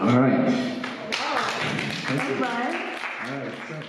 All right. Thank you. Brian. All right.